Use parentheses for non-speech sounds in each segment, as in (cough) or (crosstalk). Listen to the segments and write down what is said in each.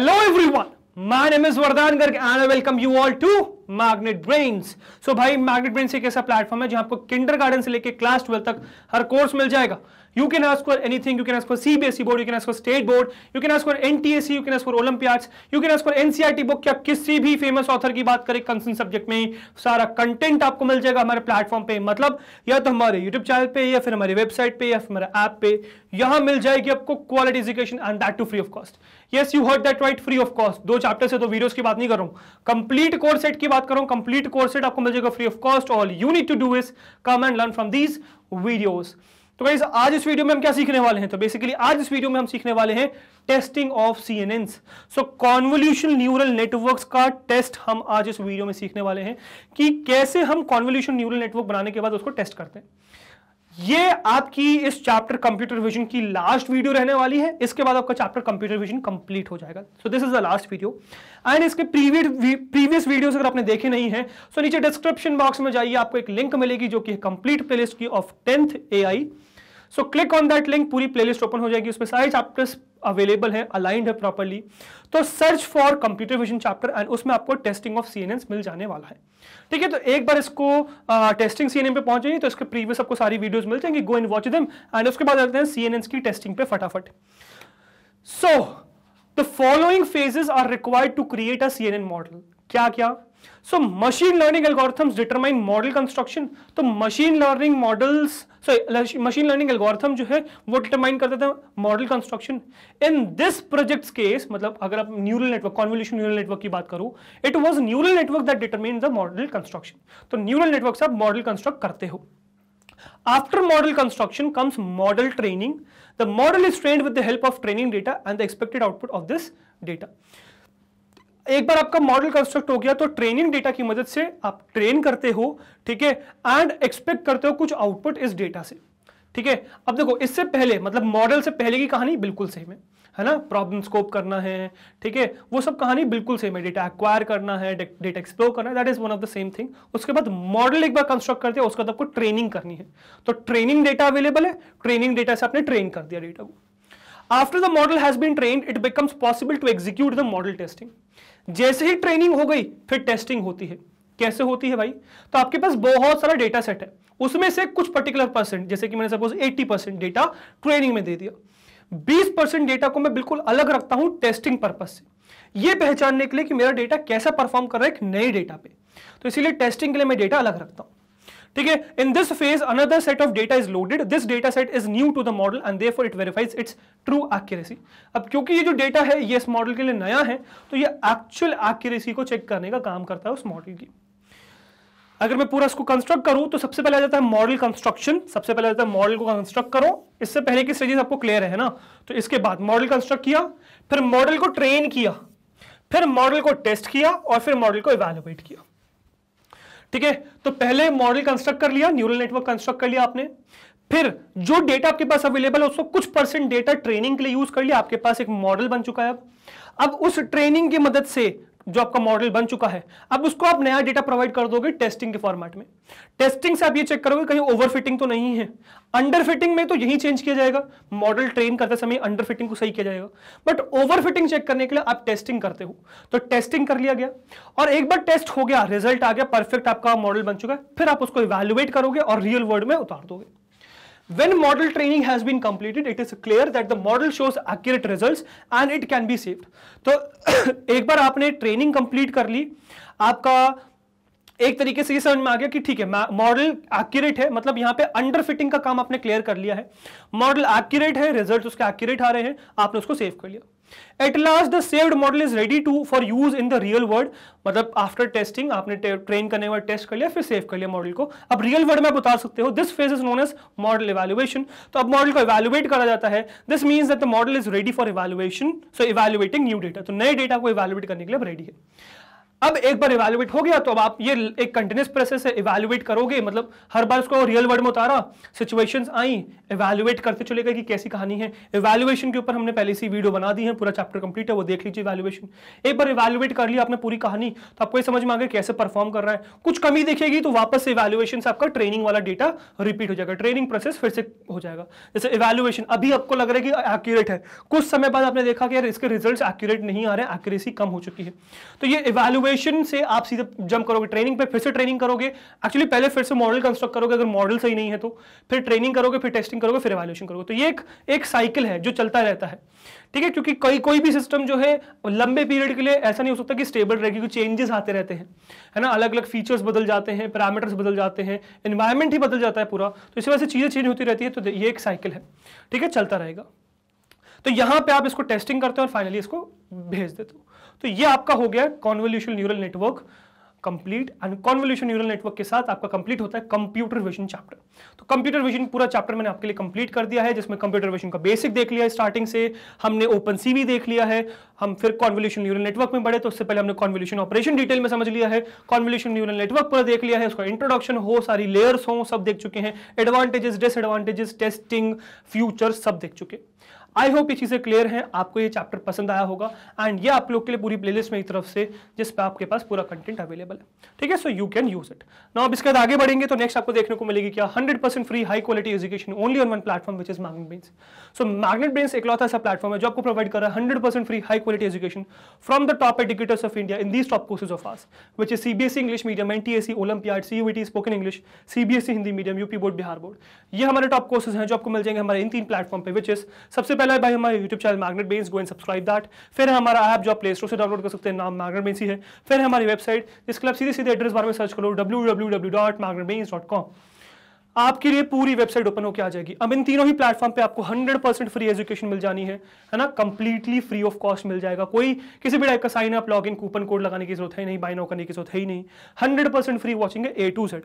Hello everyone my name is Vardan Garg I welcome you all to Magnet Brains so भाई magnet brains एक ऐसा platform है जहाँ आपको किंडरगार्टन से लेके क्लास ट्वेल्व तक हर कोर्स मिल जाएगा। You can ask for anything. You can ask for CBSE board. You can ask for state board. You can ask for NTSC. You can ask for Olympiads. You can ask for NCRT book. क्या किसी भी famous author की बात करें concern subject में सारा content आपको मिल जाएगा हमारे प्लेटफॉर्म पे मतलब या तो हमारे यूट्यूब चैनल पे, या फिर हमारी वेबसाइट पे, या फिर हमारे ऐप पे यहाँ मिल जाएगी आपको quality education and that too free of cost yes you heard that right free of cost दो चैप्टर से तो वीडियोस की बात नहीं कर रहा हूँ कंप्लीट कोर्स सेट की बात कर रहा हूँ कंप्लीट कोर्स सेट आपको मिल जाएगा free of cost all you need to do is come and learn from these videos तो गाइज़ आज इस वीडियो में हम क्या सीखने वाले हैं? तो बेसिकली आज इस वीडियो में हम सीखने वाले हैं testing of C N N so convolution neural networks का टेस्ट हम आज इस वीडियो में सीखने वाले हैं कि कैसे हम कॉन्वोल्यूशन न्यूरल नेटवर्क बनाने के बाद उसको टेस्ट करते हैं। ये आपकी इस चैप्टर कंप्यूटर विजन की लास्ट वीडियो रहने वाली है। इसके बाद आपका चैप्टर कंप्यूटर विजन कंप्लीट हो जाएगा। So this is the last video and इसके प्रीवियस प्रीवियस वीडियोस अगर आपने देखे नहीं है सो so नीचे डिस्क्रिप्शन बॉक्स में जाइए, आपको एक लिंक मिलेगी जो कि कंप्लीट प्लेलिस्ट की of tenth AI so click on that link पूरी प्लेलिस्ट ओपन हो जाएगी उसमें सारे चैप्टर्स अवेलेबल है अलाइंड है प्रॉपरली तो search for computer vision chapter and उसमें आपको टेस्टिंग ऑफ़ सीएनएन मिल जाने वाला है। ठीक है तो एक बार इसको आ, टेस्टिंग सीएनएन पे पहुँच जाइए तो इसके प्रीवियस आपको सारी वीडियोस मिल जाएँगी go and watch them and उसके बाद आते हैं सीएनएन की टेस्टिंग पे फटाफट। So the following phases are required to create a CNN model क्या क्या so machine learning algorithms determine model construction तो machine learning models so machine learning algorithm जो है, वो डिटरमाइन करते थे model construction in this project case मतलब अगर आप neural network convolution neural network की बात करूँ it was neural network that determine the model construction तो न्यूरल नेटवर्क से आप मॉडल कंस्ट्रक्ट करते हो After model construction comes model training. The model is trained with the help of training data and the expected output of this data. एक बार आपका model construct हो गया तो ट्रेनिंग डेटा की मदद से आप ट्रेन करते हो, ठीक है? एंड एक्सपेक्ट करते हो कुछ आउटपुट इस डेटा से, ठीक है? अब देखो, इससे पहले मतलब मॉडल से पहले की कहानी बिल्कुल सेम है है ना? प्रॉब्लम स्कोप करना है, ठीक है? वो सब कहानी बिल्कुल सेम है। डेटा एक्वायर करना है डेटा एक्सप्लोर करना है that is one of the same thing उसके बाद मॉडल एक बार कंस्ट्रक्ट करते हैं उसके बाद आपको ट्रेनिंग करनी है। तो ट्रेनिंग डेटा अवेलेबल है ट्रेनिंग डेटा से आपने ट्रेन कर दिया डेटा को। After the model has been train it becomes possible to execute the model testing जैसे ही ट्रेनिंग हो गई, फिर टेस्टिंग होती है। कैसे होती है भाई? तो आपके पास बहुत सारा डेटा सेट है। उसमें से कुछ पर्टिकुलर परसेंट जैसे कि मैंने सपोज़ 80 परसेंट डेटा ट्रेनिंग में दे दिया। 20 परसेंट डेटा को मैं बिल्कुल अलग रखता हूँ टेस्टिंग पर्पज से। यह पहचानने के लिए कि मेरा डेटा कैसा परफॉर्म कर रहा है एक नए डेटा पे। तो इसीलिए टेस्टिंग के लिए मैं डेटा अलग रखता हूँ। ठीक है? In this phase another set of data is loaded this data set is new to the model and therefore it verifies its true accuracy अब क्योंकि ये जो डेटा है, ये इस मॉडल के लिए नया है तो ये एक्चुअल एक्यूरेसी को चेक करने का काम करता है उस मॉडल की। अगर मैं पूरा इसको कंस्ट्रक्ट करूँ तो सबसे पहले आ जाता है मॉडल कंस्ट्रक्शन सबसे पहले आ जाता है मॉडल को कंस्ट्रक्ट करो। इससे पहले की स्टेजेस आपको क्लियर है ना? तो इसके बाद मॉडल कंस्ट्रक्ट किया, फिर मॉडल को ट्रेन किया, फिर मॉडल को टेस्ट किया और फिर मॉडल को इवेल्युएट किया। ठीक है? तो पहले मॉडल कंस्ट्रक्ट कर लिया न्यूरल नेटवर्क कंस्ट्रक्ट कर लिया आपने। फिर जो डेटा आपके पास अवेलेबल है, उसको कुछ परसेंट डेटा ट्रेनिंग के लिए यूज़ कर लिया, आपके पास एक मॉडल बन चुका है अब। अब उस ट्रेनिंग की मदद से जो आपका मॉडल बन चुका है, अब उसको आप नया डेटा प्रोवाइड कर दोगे टेस्टिंग के फॉर्मेट में। टेस्टिंग से आप ये चेक करोगे, कहीं ओवर फिटिंग तो नहीं है। अंडर फिटिंग में तो यही चेंज किया जाएगा। मॉडल ट्रेन करते समय अंडर फिटिंग को सही किया जाएगा। बट ओवर फिटिंग चेक करने के लिए आप टेस्टिंग करते हो। तो टेस्टिंग कर लिया गया। और एक बार टेस्ट हो गया रिज़ल्ट आ गया परफेक्ट आपका मॉडल बन चुका है। फिर आप उसको इवेल्युएट करोगे और रियल वर्ल्ड में उतार दोगे। When model training has been completed, it is clear that the model shows accurate results and it can be saved. तो (coughs) एक बार आपने ट्रेनिंग कंप्लीट कर ली, आपका एक तरीके से ये समझ में आ गया कि ठीक है मॉडल एक्यूरेट है मतलब यहाँ पे अंडर फिटिंग का काम आपने क्लियर कर लिया है। मॉडल एक्यूरेट है रिज़ल्ट उसके एक्यूरेट आ रहे हैं, आपने उसको सेव कर लिया। At last the saved model is ready to for use in the real world मतलब आफ्टर टेस्टिंग आपने ट्रेन करने के बाद टेस्ट कर लिया, फिर सेव कर लिया मॉडल को। अब रियल वर्ल्ड में आप बता सकते हो this phase is known as model evaluation तो अब मॉडल को इवेल्युएट करा जाता है। This means that the model is ready for evaluation so evaluating new data तो नए डेटा को इवेल्युएट करने के लिए रेडी है। अब एक बार इवेल्युएट हो गया तो अब आप ये एक कंटिन्यूस प्रोसेस से इवेल्युएट करोगे मतलब हर बार उसको रियल वर्ड में उतारा सिचुएशंस आई इवेल्युएट करते चले गए कि कैसी कहानी है। इवेल्युएशन के ऊपर हमने पहले से वीडियो बना दी है, पूरा चैप्टर कंप्लीट है, वो देख लीजिए इवेल्युएशन एक बार इवेल्युएट कर लिया आपने पूरी कहानी तो आपको ये समझ में आ गया कैसे परफॉर्म कर रहा है। कुछ कमी देखेगी तो वापस से इवेल्युएशन से आपका ट्रेनिंग वाला डेटा रिपीट हो जाएगा ट्रेनिंग प्रोसेस फिर से हो जाएगा। जैसे इवेल्युएशन अभी आपको लग रहा है कि एक्यूरेट है। कुछ समय बाद आपने देखा कि यार इसके रिज़ल्ट एक्यूरेट नहीं आ रहे हैं एक्यूरेसी कम हो चुकी है। तो ये इवेल्युएशन से आप सीधे जंप करोगे ट्रेनिंग पे फिर से ट्रेनिंग करोगे। एक्चुअली पहले फिर से मॉडल कंस्ट्रक्ट करोगे, अगर मॉडल सही नहीं है तो। फिर ट्रेनिंग करोगे, फिर टेस्टिंग करोगे, फिर इवेल्युएशन करोगे। तो ये एक एक साइकिल है जो चलता रहता है। ठीक है? क्योंकि कोई कोई भी सिस्टम जो है, लंबे पीरियड के लिए ऐसा नहीं हो सकता कि स्टेबल रहे क्योंकि चेंजेस आते रहते हैं। है ना? अलग अलग फीचर्स बदल जाते हैं पैरामीटर्स बदल जाते हैं इन्वायरमेंट ही बदल जाता है पूरा। तो इसी वजह से चीज़ें चेंज होती रहती है तो ये एक साइकिल है। ठीक है? चलता रहेगा। तो यहाँ पे आप इसको टेस्टिंग करते हो और फाइनली इसको भेज देते हो। तो ये आपका हो गया convolution neural network complete and convolution neural network के साथ आपका कंप्लीट होता है कंप्यूटर विजन चैप्टर तो कंप्यूटर विजन पूरा चैप्टर मैंने आपके लिए कंप्लीट कर दिया है, जिसमें कंप्यूटर विजन का बेसिक देख लिया है स्टार्टिंग से, हमने ओपन सीवी देख लिया है, हम फिर कॉन्वोल्यूशन न्यूरल नेटवर्क में बढ़े तो उससे पहले हमने कॉन्वोल्यूशन ऑपरेशन डिटेल में समझ लिया है कॉन्वोल्यूशन न्यूरल नेटवर्क पूरा देख लिया है, उसका इंट्रोडक्शन हो, सारी लेयर्स हो, सब देख चुके हैं एडवांटेजेस डिसएडवांटेजेस टेस्टिंग फ्यूचर सब देख चुके आई होप ये चीज़ें क्लियर हैं, आपको ये चैप्टर पसंद आया होगा। एंड ये आप लोग के लिए पूरी प्लेलिस्ट मेरी तरफ़ से, जिस पे आपके पास पूरा कंटेंट अवेलेबल है। ठीक है? So you can use it now अब इसके बाद आगे बढ़ेंगे तो नेक्स्ट आपको देखने को मिलेगी क्या 100% free high quality education only on one platform which is magnet brains so magnet magnet brains इकलौता ऐसा प्लेटफॉर्म है जो आपको प्रोवाइड कर रहा है hundred percent free high quality education from the top educators of India in these top courses of ours which is CBSE English medium N T S C olympiad C spoken English CBSE Hindi medium UP board Bihar board ये हमारे top courses हैं जो आपको मिल जाएँगे हमारे इन तीन platform पे which is सबसे पहला भाई, हमारे यूट्यूब चैनल मैग्नेट बेन्स गो एंड सब्सक्राइब दैट फिर हमारा ऐप जो आप प्ले स्टोर से डाउनलोड कर सकते हैं, नाम मैग्नेट बेन्स ही है। फिर हमारी वेबसाइट जिसके आप सीधे सीधे एड्रेस बारे में सर्च करो W W W dot magnet brains dot com आपके लिए पूरी वेबसाइट ओपन होकर आ जाएगी। अब इन तीनों ही प्लेटफॉर्म पे आपको 100 परसेंट फ्री एजुकेशन मिल जानी है है ना? कंप्लीटली फ्री ऑफ़ कॉस्ट मिल जाएगा। कोई किसी भी टाइप का sign up log in coupon code लगाने की ज़रूरत है नहीं बाय नाउ करने की ज़रूरत है ही नहीं। Hundred percent free watching a to set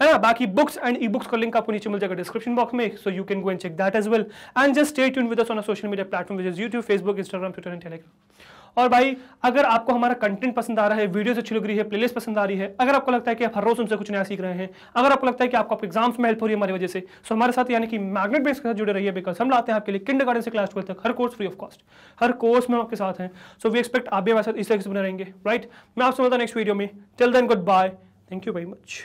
है ना? बाकी बुक्स एंड ई बुक्स का लिंक आपको नीचे मिल जाएगा डिस्क्रिप्शन बॉक्स में so you can go and check that as well and just stay tune with on social media platform which is YouTube Facebook Instagram Twitter and Telegram और भाई, अगर आपको हमारा कंटेंट पसंद आ रहा है वीडियोस अच्छी लग रही है प्लेलिस्ट पसंद आ रही है, अगर आपको लगता है कि आप हर रोज उनसे कुछ नया सीख रहे हैं, अगर आपको लगता है कि आपको एग्ज़ाम्स में हेल्प हो रही है हमारी वजह से सो हमारे साथ यानी कि मैग्नेट बेस के साथ जुड़े रहिए बिकॉज़ हम लाते हैं आपके लिए किंड गार्डन से क्लास ट्वेल्थ तक, हर कोर्स फ्री ऑफ़ कॉस्ट हर कोर्स में आपके साथ हैं सो वी एक्सपेक्ट आप भी हमारे साथ इस तरह से बने रहेंगे राइट मैं आपसे मिलता नेक्स्ट वीडियो में till then goodbye thank you very much